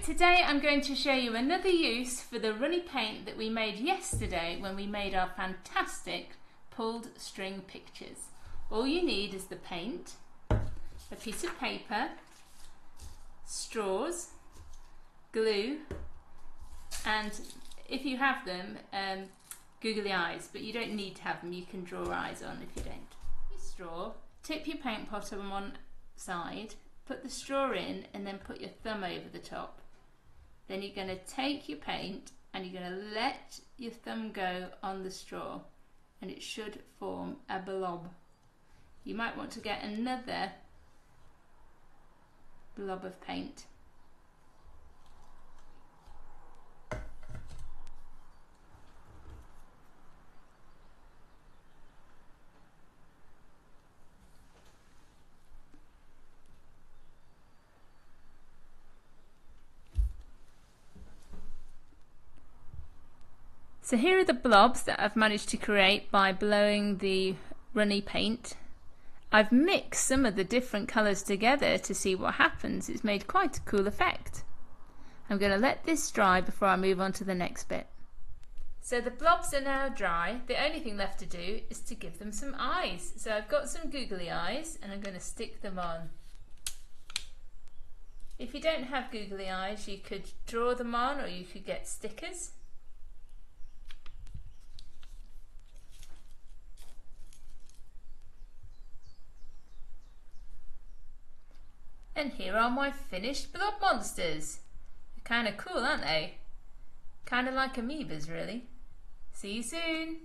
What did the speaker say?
today I'm going to show you another use for the runny paint that we made yesterday when we made our fantastic pulled string pictures. All you need is the paint, a piece of paper, straws, glue and if you have them, um, googly eyes, but you don't need to have them, you can draw eyes on if you don't. Your straw, tip your paint pot on one side put the straw in and then put your thumb over the top. Then you're going to take your paint and you're going to let your thumb go on the straw and it should form a blob. You might want to get another blob of paint So here are the blobs that I've managed to create by blowing the runny paint. I've mixed some of the different colours together to see what happens. It's made quite a cool effect. I'm going to let this dry before I move on to the next bit. So the blobs are now dry. The only thing left to do is to give them some eyes. So I've got some googly eyes and I'm going to stick them on. If you don't have googly eyes you could draw them on or you could get stickers. And here are my finished blob monsters. They're kind of cool, aren't they? Kind of like amoebas, really. See you soon.